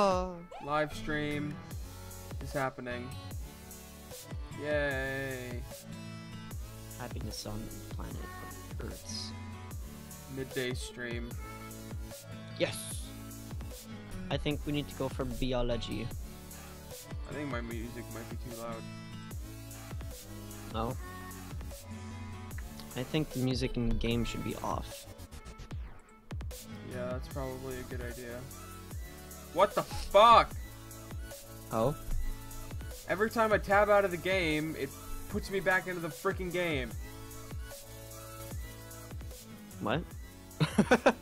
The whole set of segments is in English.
Oh. Live stream is happening. Yay. Happiness on the planet Earth's. Midday stream. Yes. I think we need to go for biology. I think my music might be too loud. No. I think the music in the game should be off. Yeah, that's probably a good idea. What the fuck? Oh? Every time I tab out of the game, it puts me back into the freaking game. What?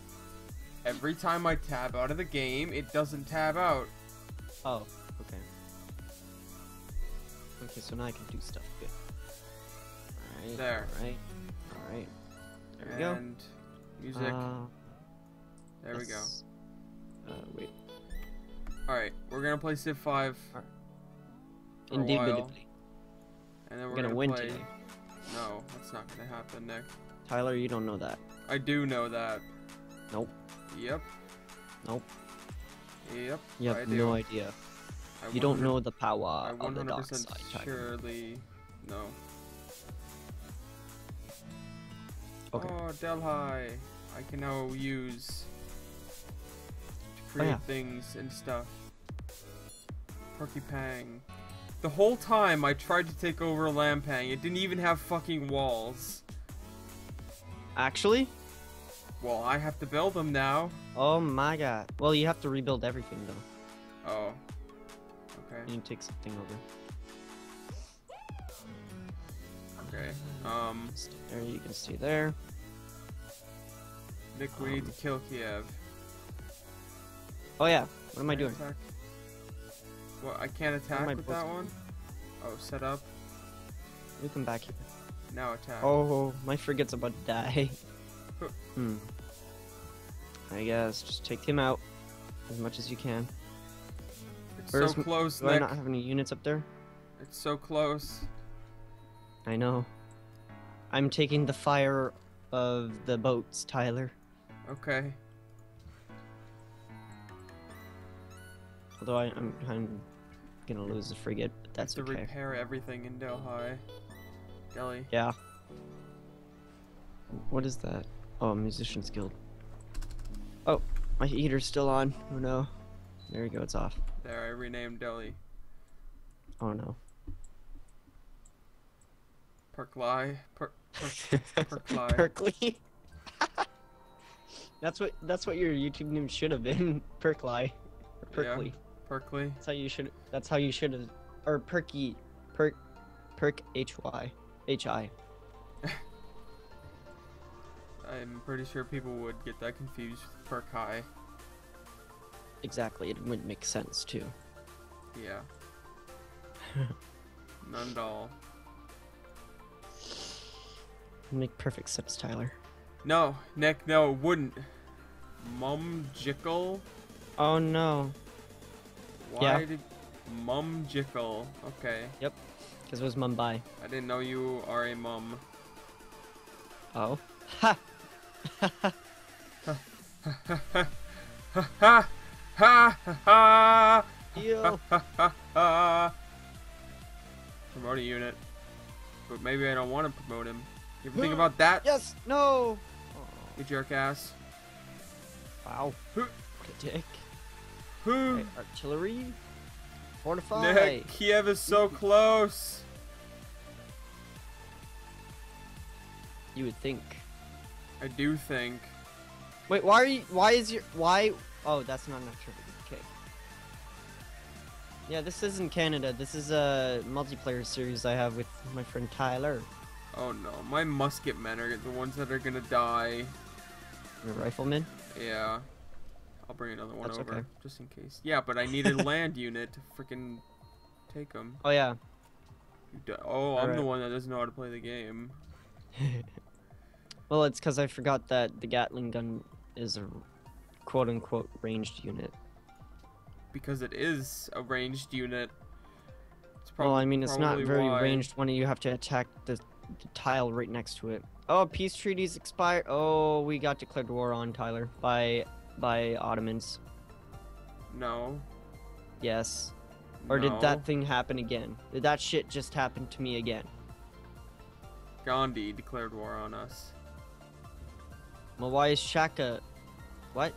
Every time I tab out of the game, it doesn't tab out. oh, okay. Okay, so now I can do stuff. Good. Alright. There. Alright. Alright. There we go. and music. Uh, there we go. Uh, wait. Alright, we're gonna play Civ 5. Alright. for a while, Indubitably. And then we're We're gonna gonna win play... today. No, that's not gonna happen, Nick. Tyler, you don't know that. I do know that. Nope. Yep. Nope. Yep. You I have do. no idea. I You don't know the power I of the dark 100% side, Tyler. surely no. Okay. Oh, Delhi, I can now use to create Oh, yeah. things and stuff. Perky Pang. The whole time I tried to take over Lampang, it didn't even have fucking walls. Actually? Well, I have to build them now. Oh my god. Well, you have to rebuild everything though. Oh. Okay. You need to take something over. Okay. Um, there, you can stay there. Nick, we need to kill Kiev. Oh yeah. What am I doing? Attack? What? I can't attack with that one. Oh, set up. You come back here. Now attack. Oh, my frigate's about to die. Hmm. I guess just take him out as much as you can. it's where's so close, Do I not have any units up there? It's so close. I know. I'm taking the fire of the boats, Tyler. Okay. Although I, I'm, I'm gonna lose the frigate, but that's to okay. repair everything in Delhi. Delhi. Yeah. What is that? Oh, Musician's Guild. Oh, my heater's still on. Oh no. There you go, it's off. There, I renamed Delhi. Oh no. Perkly. Per per Perkly. Perkly. that's what that's what your YouTube name should have been. Perkly. Perkly. Yeah. Perkly. That's how you should that's how you should or Perky Perk Perk H Y H I. I'm pretty sure people would get that confused with Perkai. Exactly. It wouldn't make sense too. Yeah. None at all. Make perfect sense, Tyler. No, Nick, no, it wouldn't. Mum Jickle? Oh no. Why Yeah. did Mum Jickle? Okay. Because it was Mumbai. I didn't know you are a mum. Oh. Ha! ha ha ha ha ha ha ha Promote a unit. But maybe I don't want to promote him. You ever think about that? yes! No! You jerk ass. Wow. What a dick. Who? Artillery? Fortify! Nick, Kiev is so close. You would think. I do think. Wait, why are you. Why is your. Why. Oh, that's not enough trivia. Okay. Yeah, this isn't Canada. This is a multiplayer series I have with my friend Tyler. Oh no, my musket men are the ones that are gonna die. The riflemen? Yeah. I'll bring another one That's over okay. just in case. Yeah, but I need a land unit to freaking take them. Oh, yeah. Oh, I'm the one that doesn't know how to play the game. well, it's because I forgot that the Gatling gun is a quote unquote ranged unit. Because it is a ranged unit. It's probably, Well, I mean, it's not very why. ranged when you have to attack the, the tile right next to it. Oh, peace treaties expire. Oh, we got declared war on Tyler by by Ottomans. No. Yes. Or No. did that thing happen again? Did that shit just happen to me again? Gandhi declared war on us. Well, why is Shaka... What?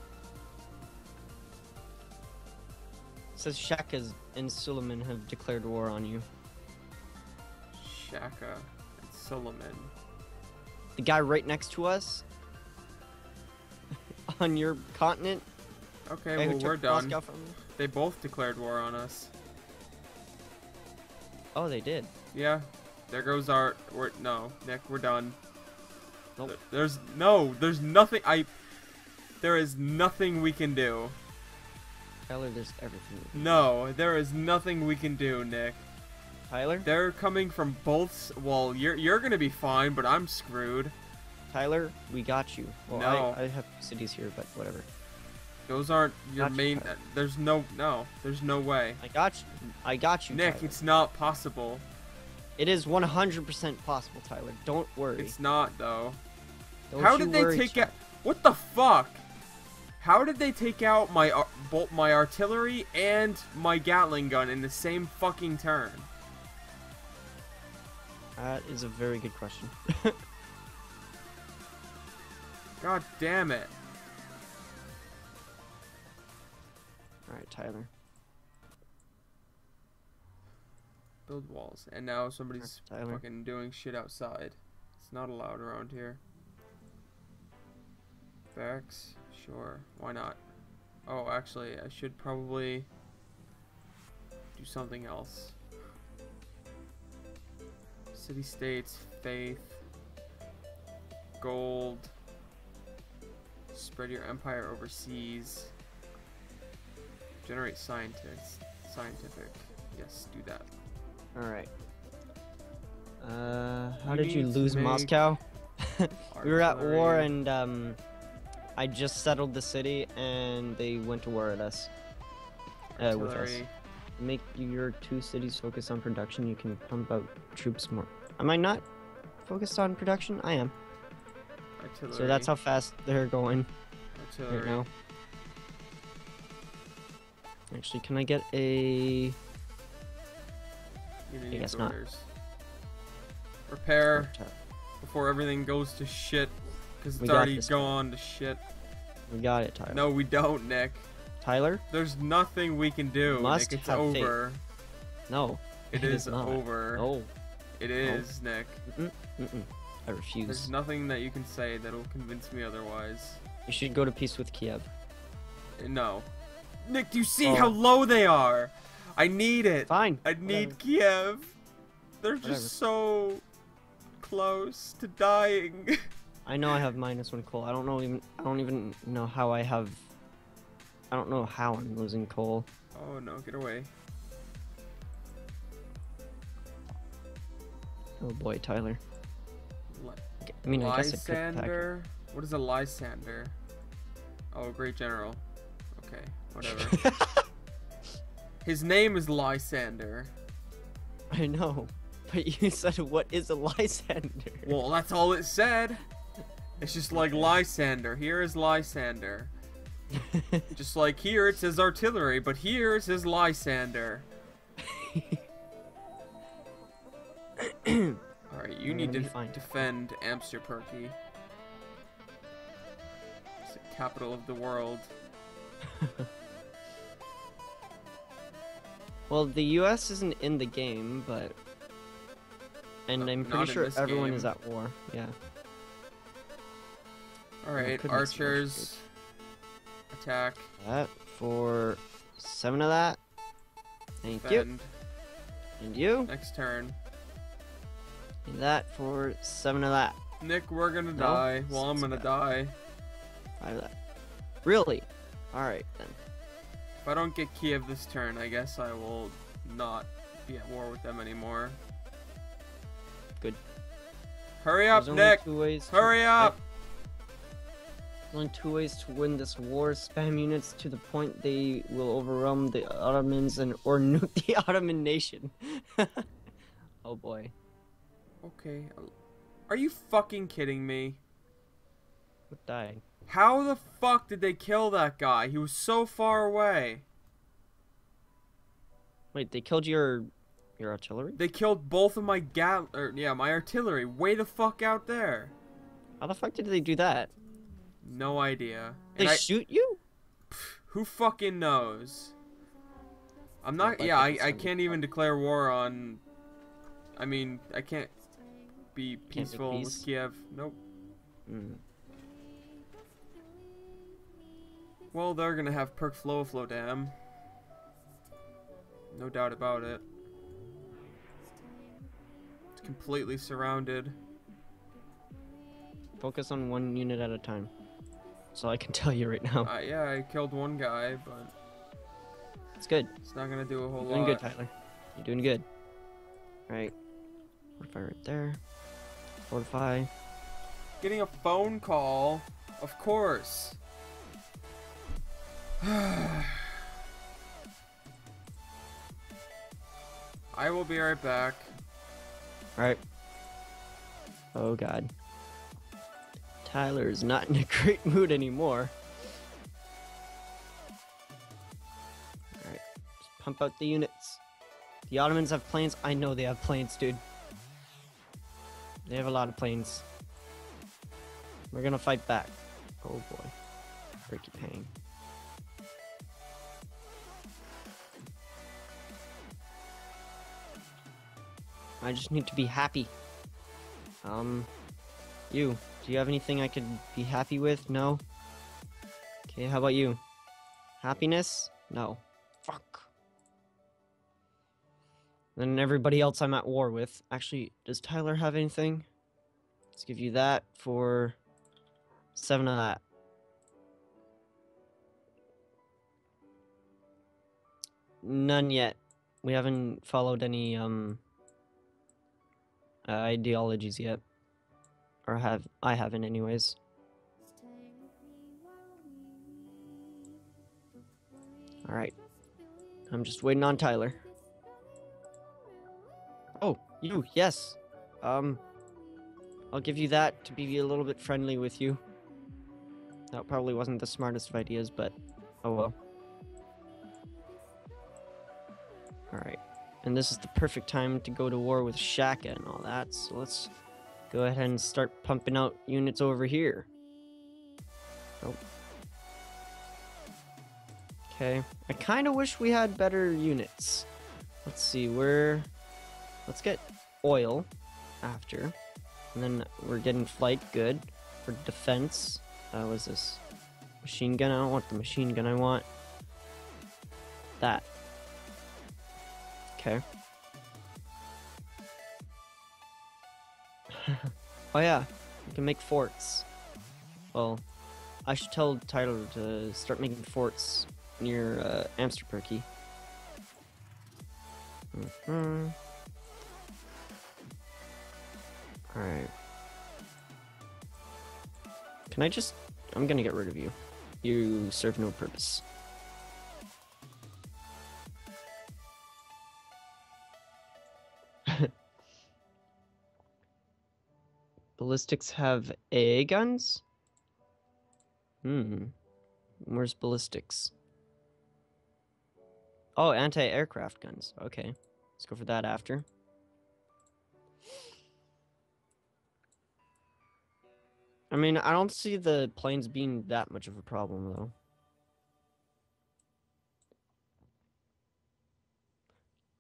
It says Shakas and Suleiman have declared war on you. Shaka and Suleiman. The guy right next to us? On your continent? Okay, well we're done. Moscow from you? They both declared war on us. Oh, they did. Yeah. There goes our. We're no, Nick. We're done. Nope. There's no. There's nothing. I. There is nothing we can do. Tyler, there's everything. No, there is nothing we can do, Nick. Tyler? They're coming from both. Well, you're you're gonna be fine, but I'm screwed. Tyler, we got you. Well, No. I, I have cities here, but whatever. Those aren't your you, main. There's no. No. There's no way. I got you. I got you, Nick, Tyler. it's not possible. It is 100% possible, Tyler. Don't worry. It's not though. Don't How did they take out? What the fuck? How did they take out my ar- bolt, my artillery, and my Gatling gun in the same fucking turn? That is a very good question. God damn it! All right, Tyler. Build walls, and now somebody's Tyler. fucking doing shit outside. It's not allowed around here. Barracks, sure, why not? Oh, actually, I should probably do something else. City states, faith, gold. Spread your empire overseas. Generate scientists. Scientific. Yes, do that. All right. Uh, how You did you lose Moscow? we were at war and um, I just settled the city and they went to war at us. Uh, with us. Make your two cities focus on production. You can pump out troops more. Am I not focused on production? I am. Artillery. So that's how fast they're going Artillery. right now. Actually, can I get a... I guess needs not. orders. Repair before everything goes to shit. Because We it's already gone to shit. We got it, Tyler. No, we don't, Nick. Tyler? There's nothing we can do. Must Nick, it's have faith. over. No. It It is is over. No. It is, Nick. Mm-mm. Mm-mm. I refuse. There's nothing that you can say that'll convince me otherwise. You should go to peace with Kiev. No. Nick, do you see Oh. how low they are? I need it. Fine. I need Kiev. They're Whatever. just so close to dying. I know I have minus one coal. I don't know even. I don't even know how I have. I don't know how I'm losing coal. oh no, get away. Oh boy, Tyler. I mean, I guess it could pack. Lysander? What is a Lysander? Oh, great general. Okay, whatever. His name is Lysander. I know, but you said what is a Lysander? Well, that's all it said. It's just like Lysander. Here is Lysander. Just like here it says artillery, but here it says Lysander. You need to fine. defend Amsterperky. It's the capital of the world. well, the U.S. isn't in the game, but and I'm pretty sure everyone game. is at war. Yeah. Alright, some archers. Attack. That for seven of that. Thank you. And you. Next turn. That for seven of that. Nick, we're gonna No? die. Well, I'm gonna die. Five of that. Really? All right then. If I don't get Kiev this turn, I guess I will not be at war with them anymore. Good. Hurry up, Nick! two ways to- Hurry up! There's only two ways to win this war. Spam units to the point they will overwhelm the Ottomans and or nuke the Ottoman nation. oh boy. Okay. Are you fucking kidding me? What dying? How the fuck did they kill that guy? He was so far away. Wait, they killed your your artillery? They killed both of my gal, or yeah, my artillery way the fuck out there. How the fuck did they do that? No idea. They And I, shoot you? who fucking knows? I'm not. Yeah, I, I can't even declare war on. I mean, I can't be peaceful peace? with Kiev. Nope. Mm. Well, they're gonna have perk flow flow dam. No doubt about it. It's completely surrounded. Focus on one unit at a time. That's all I can tell you right now. Uh, yeah, I killed one guy, but It's good. it's not gonna do a whole lot. You're doing lot. good, Tyler. You're doing good. All right. Fortify right there. Fortify. Getting a phone call, of course. I will be right back. Alright. Oh god. Tyler is not in a great mood anymore. Alright. Just pump out the units. The Ottomans have planes. I know they have planes, dude. They have a lot of planes. We're gonna fight back. Oh boy. Ricky Pang. I just need to be happy. Um, you. Do you have anything I could be happy with? No? Okay, how about you? Happiness? No. Fuck. Then everybody else I'm at war with. Actually, does Tyler have anything? Let's give you that for seven of that. None yet. We haven't followed any um uh, ideologies yet, or have I haven't anyways. All right, I'm just waiting on Tyler. You yes. Um, I'll give you that to be a little bit friendly with you. That probably wasn't the smartest of ideas, but oh well. All right. And this is the perfect time to go to war with Shaka and all that. So let's go ahead and start pumping out units over here. Oh. Okay. I kind of wish we had better units. Let's see, we're... Let's get oil after. And then we're getting flight, good. For defense, uh, what's this? Machine gun, I don't want the machine gun, I want... That. Okay. oh yeah, we can make forts. Well, I should tell Tyler to start making forts near uh, Amsterperky. hmm Alright. Can I just... I'm gonna get rid of you. You serve no purpose. Ballistics have AA guns? Hmm. Where's ballistics? Oh, anti-aircraft guns. Okay. Let's go for that after. I mean, I don't see the planes being that much of a problem, though.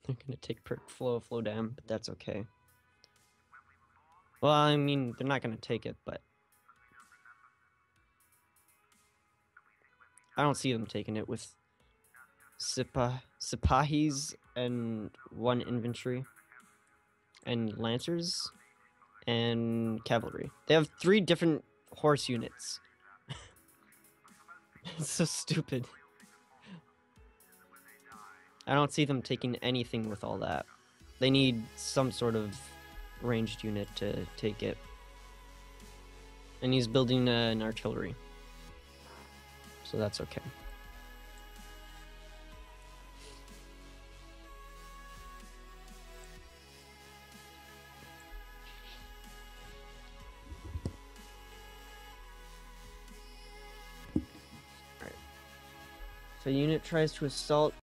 They're gonna take perk flow, flow down, but that's okay. Well, I mean, they're not gonna take it, but I don't see them taking it with Sipah Sipahis and one infantry and lancers and cavalry. They have three different horse units. it's so stupid. I don't see them taking anything with all that. They need some sort of ranged unit to take it. And he's building uh, an artillery. So that's okay. A unit tries to assault